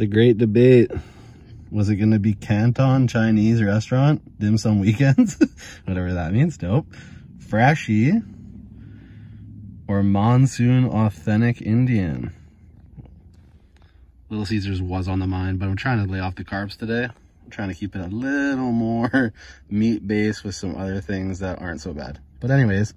The great debate. Was it going to be Canton Chinese restaurant? Dim sum weekends? Whatever that means. Nope. Freshie or Monsoon Authentic Indian? Little Caesars was on the mind, but I'm trying to lay off the carbs today. I'm trying to keep it a little more meat based with some other things that aren't so bad. But anyways,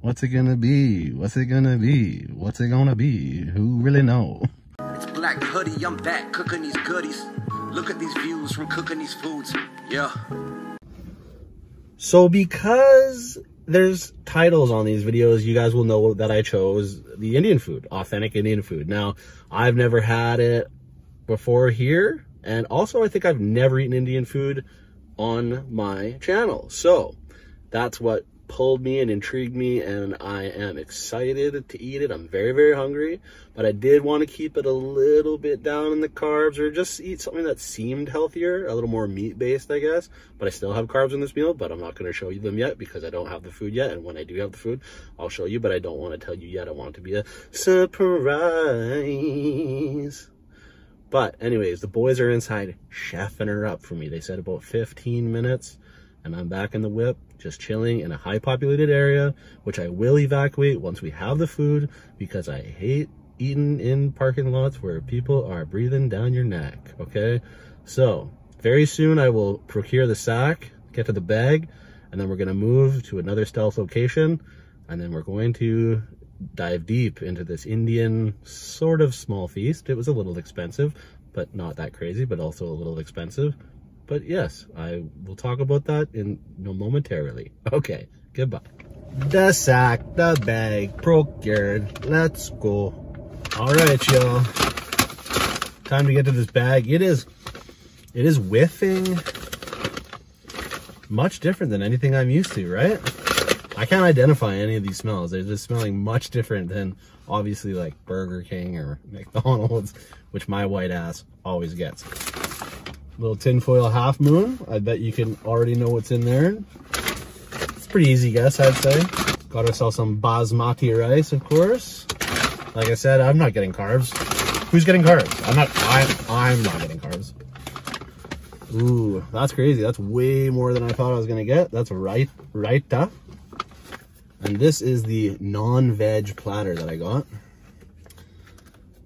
what's it gonna be? What's it gonna be? What's it gonna be? Who really know? It's Black Hoody, I'm back cooking these goodies. Look at these views from cooking these foods. Yeah. So because there's titles on these videos, you guys will know that I chose the Indian food, authentic Indian food. Now, I've never had it before here. And also, I think I've never eaten Indian food on my channel. So that's what pulled me and intrigued me and I am excited to eat it. I'm very, very hungry, but I did want to keep it a little bit down in the carbs or just eat something that seemed healthier, a little more meat based, I guess. But I still have carbs in this meal, but I'm not going to show you them yet because I don't have the food yet. And when I do have the food, I'll show you, but I don't want to tell you yet. I want it to be a surprise. But anyways, the boys are inside chefing her up for me. They said about 15 minutes and I'm back in the whip, just chilling in a high populated area, which I will evacuate once we have the food because I hate eating in parking lots where people are breathing down your neck, okay? So very soon I will procure the sack, get to the bag, and then we're gonna move to another stealth location, and then we're going to dive deep into this Indian sort of small feast. It was a little expensive, but not that crazy, but also a little expensive. But yes, I will talk about that in no momentarily. Okay, goodbye. The sack, the bag, procured. Let's go. All right, y'all. Time to get to this bag. It is, it is whiffing much different than anything I'm used to, right? I can't identify any of these smells. They're just smelling much different than obviously like Burger King or McDonald's, which my white ass always gets. Little tinfoil half moon. I bet you can already know what's in there. It's pretty easy guess, I'd say. Got ourselves some basmati rice, of course. Like I said, I'm not getting carbs. Who's getting carbs? I'm not, I'm, I'm not getting carbs. Ooh, that's crazy. That's way more than I thought I was gonna get. That's right, raita. And this is the non-veg platter that I got,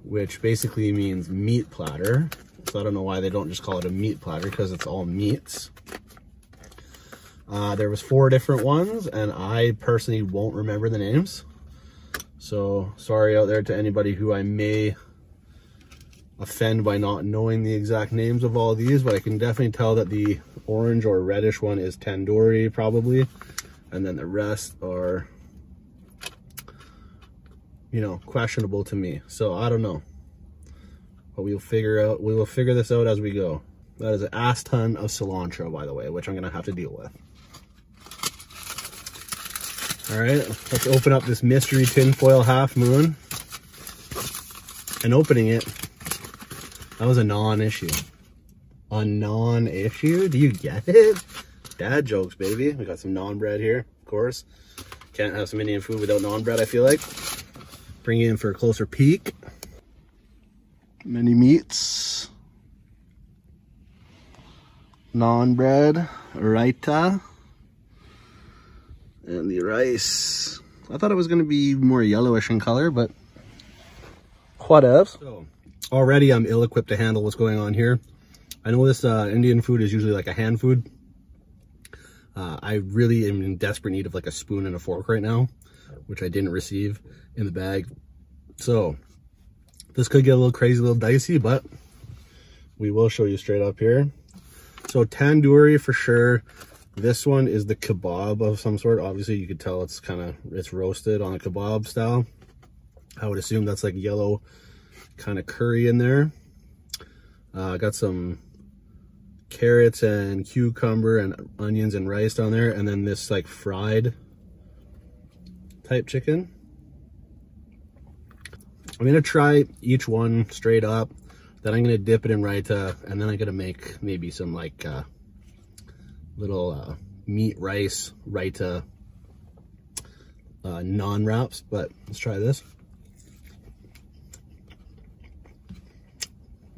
which basically means meat platter. So I don't know why they don't just call it a meat platter because it's all meats. Uh, there was four different ones and I personally won't remember the names. So sorry out there to anybody who I may offend by not knowing the exact names of all these, but I can definitely tell that the orange or reddish one is tandoori probably. And then the rest are, you know, questionable to me. So I don't know. But we'll figure out, we will figure this out as we go. That is an ass ton of cilantro, by the way, which I'm gonna have to deal with. All right, let's open up this mystery tinfoil half moon. And opening it, that was a non-issue. A non-issue? Do you get it? Dad jokes, baby. We got some naan-bread here, of course. Can't have some Indian food without naan-bread, I feel like. Bring it in for a closer peek. Many meats. Naan bread, raita, and the rice. I thought it was going to be more yellowish in color, but whatever. So, already I'm ill-equipped to handle what's going on here. I know this uh, Indian food is usually like a hand food. Uh, I really am in desperate need of like a spoon and a fork right now, which I didn't receive in the bag. So this could get a little crazy, a little dicey, but we will show you straight up here. So tandoori for sure. This one is the kebab of some sort. Obviously you could tell it's kind of, it's roasted on a kebab style. I would assume that's like yellow kind of curry in there. Uh, got some carrots and cucumber and onions and rice down there. And then this like fried type chicken. I'm gonna try each one straight up, then I'm gonna dip it in raita, and then I'm gonna make maybe some like uh, little uh, meat rice raita uh, naan-wraps, but let's try this.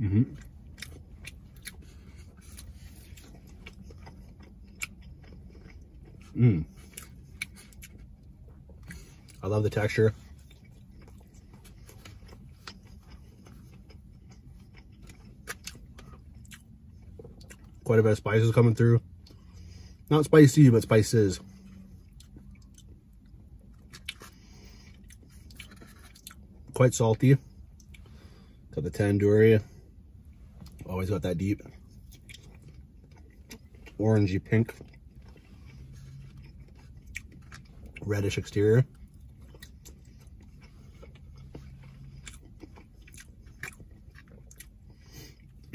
Mm -hmm. Mm. I love the texture. Quite a bit of spices coming through. Not spicy, but spices. Quite salty. Got the tandoori. Always got that deep orangey pink reddish exterior.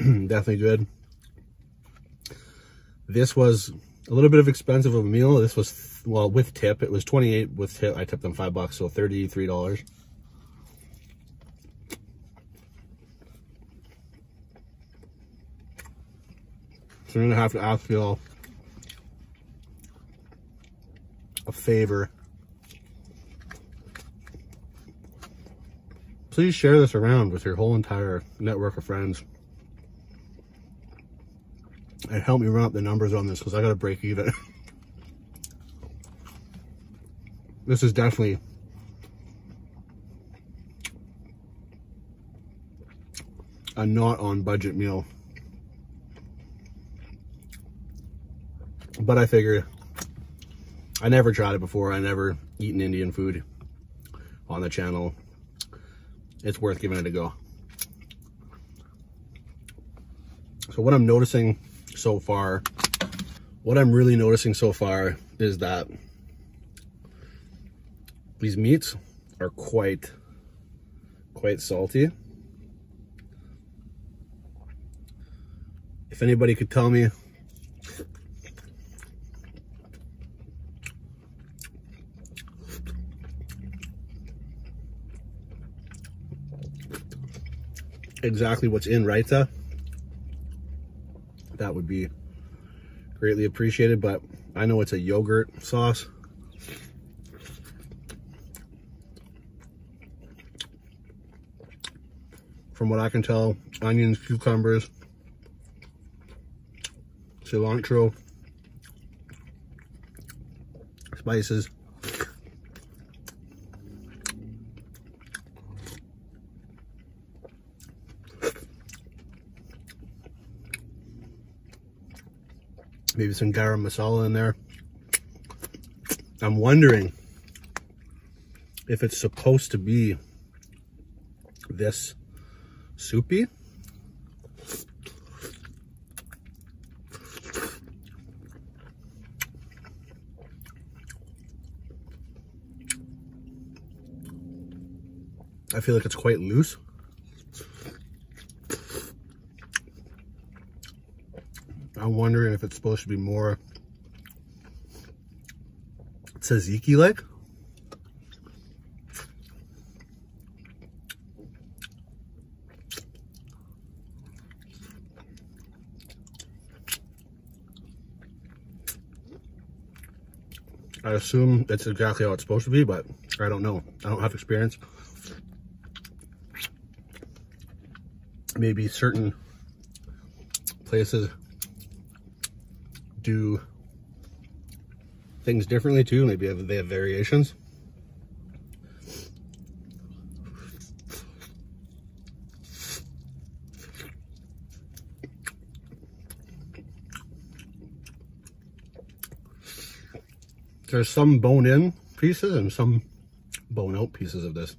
Definitely good. This was a little bit of expensive of a meal. This was, well, with tip, it was 28 with tip. I tipped them five bucks, so $33. So I'm gonna have to ask y'all a favor. Please share this around with your whole entire network of friends. And help me run up the numbers on this because I gotta break even. this is definitely a not on budget meal. But I figure I never tried it before. I never eaten Indian food on the channel. It's worth giving it a go. So what I'm noticing so far, what I'm really noticing so far is that these meats are quite, quite salty. If anybody could tell me exactly what's in Raita, that would be greatly appreciated. But I know it's a yogurt sauce. From what I can tell, onions, cucumbers, cilantro, spices, maybe some garam masala in there. I'm wondering if it's supposed to be this soupy. I feel like it's quite loose. I'm wondering if it's supposed to be more tzatziki like. I assume that's exactly how it's supposed to be, but I don't know. I don't have experience. Maybe certain places do things differently too. Maybe they have variations. There's some bone in pieces and some bone out pieces of this.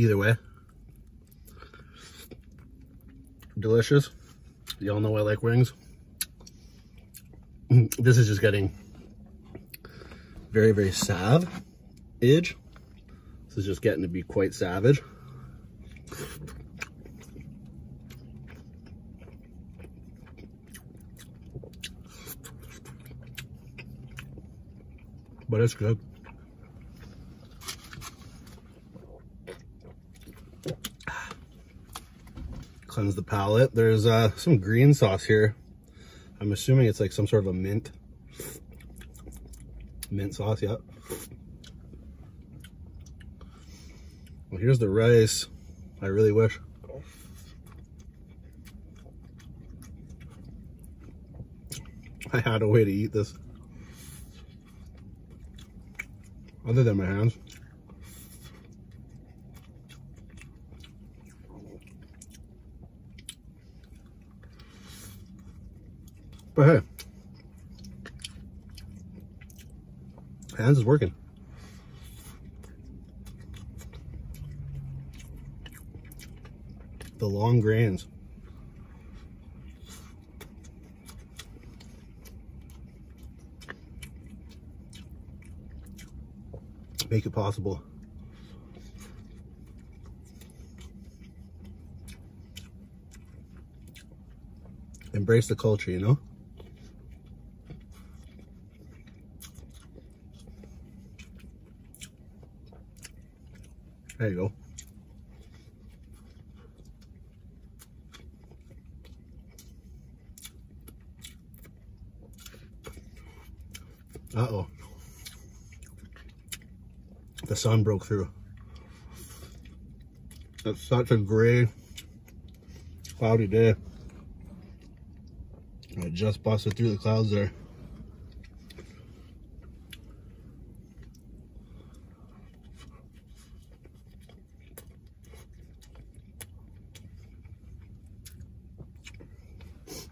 Either way. Delicious. Y'all know I like wings. This is just getting very, very savage. This is just getting to be quite savage. But it's good. Cleanse the palate. There's uh, some green sauce here. I'm assuming it's like some sort of a mint. Mint sauce, yeah. Well, here's the rice. I really wish. I had a way to eat this. Other than my hands. But hey, hands is working. The long grains. Make it possible. Embrace the culture, you know? There you go. Uh-oh. The sun broke through. It's such a gray, cloudy day. I just busted through the clouds there.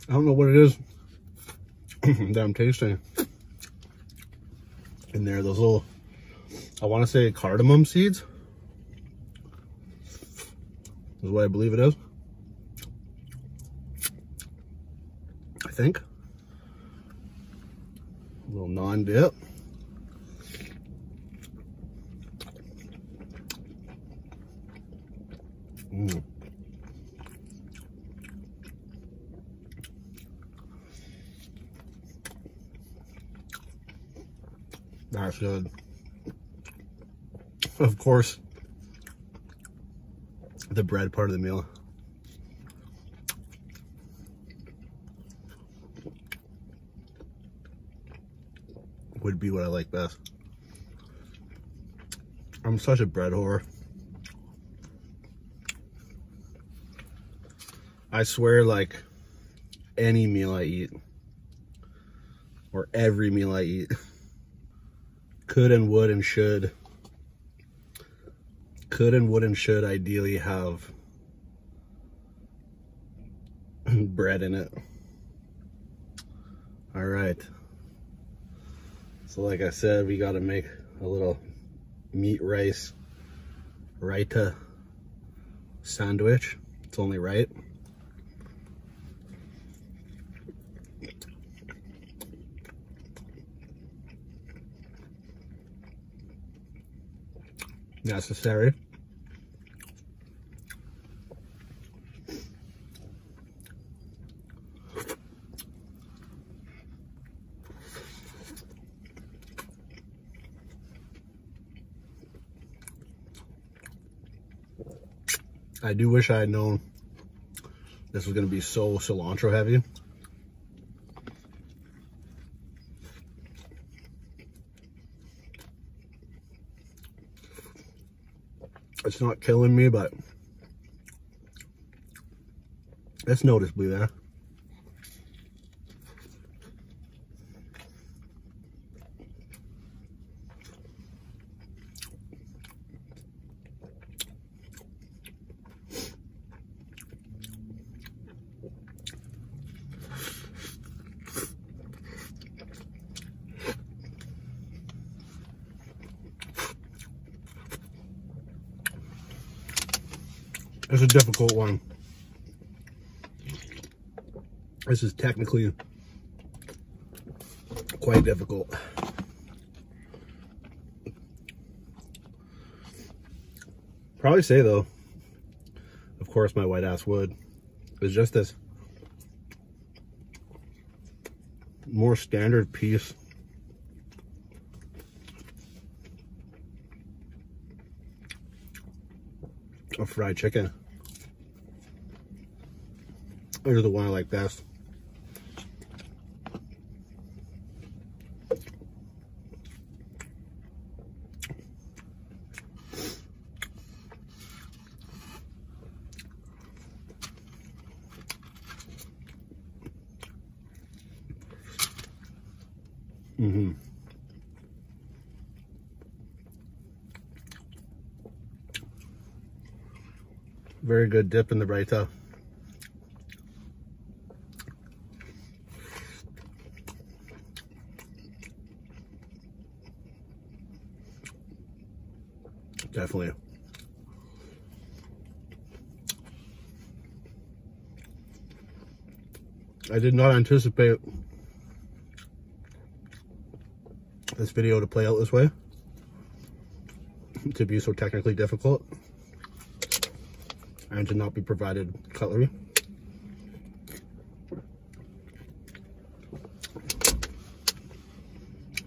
I don't know what it is that I'm tasting in there. Those little, I want to say cardamom seeds is what I believe it is. I think. A little naan-dip. That's good. Of course, the bread part of the meal. Would be what I like best. I'm such a bread whore. I swear, like, any meal I eat, or every meal I eat, could and would and should could and would and should ideally have bread in it. All right. So like I said, we got to make a little meat rice raita sandwich. It's only right. Necessary. I do wish I had known this was going to be so cilantro heavy. It's not killing me, but it's noticeably there. It's a difficult one. This is technically quite difficult. Probably say though, of course my white ass would, is just this more standard piece of fried chicken. Those are the one I like best. Good dip in the raita. Definitely. I did not anticipate this video to play out this way, to be so technically difficult, and to not be provided cutlery.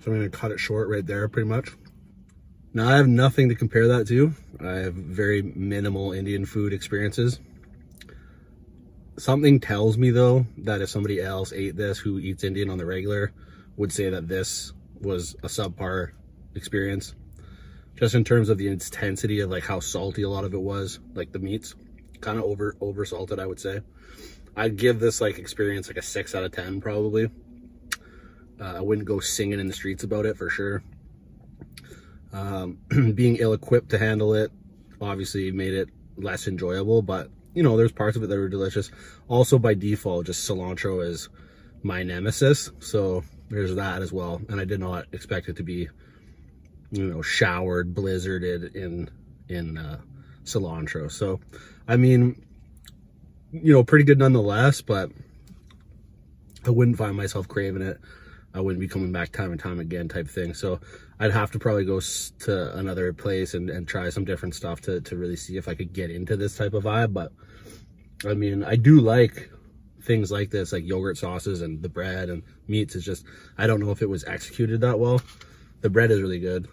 So I'm to cut it short right there pretty much. Now I have nothing to compare that to. I have very minimal Indian food experiences. Something tells me though that if somebody else ate this who eats Indian on the regular would say that this was a subpar experience. Just in terms of the intensity of like how salty a lot of it was, like the meats, kind of over over salted, I would say. I'd give this like experience like a six out of 10 probably. Uh, I wouldn't go singing in the streets about it for sure. Um, being ill-equipped to handle it obviously made it less enjoyable, but you know, there's parts of it that were delicious. Also by default, just cilantro is my nemesis. So there's that as well. And I did not expect it to be, you know, showered, blizzarded in, in uh, cilantro. So, I mean, you know, pretty good nonetheless, but I wouldn't find myself craving it. I wouldn't be coming back time and time again type thing. So I'd have to probably go to another place and, and try some different stuff to, to really see if I could get into this type of vibe. But I mean, I do like things like this, like yogurt sauces and the bread and meats. It's just, I don't know if it was executed that well. The bread is really good.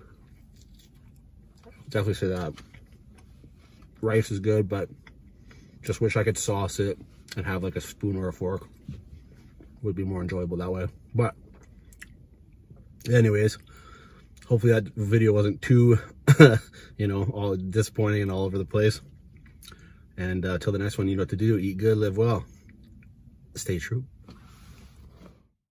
Definitely say that. Rice is good, but just wish I could sauce it and have like a spoon or a fork. Would be more enjoyable that way. But anyways, hopefully that video wasn't too, you know, all disappointing and all over the place. And uh, till the next one, you know what to do. Eat good, live well. Stay true.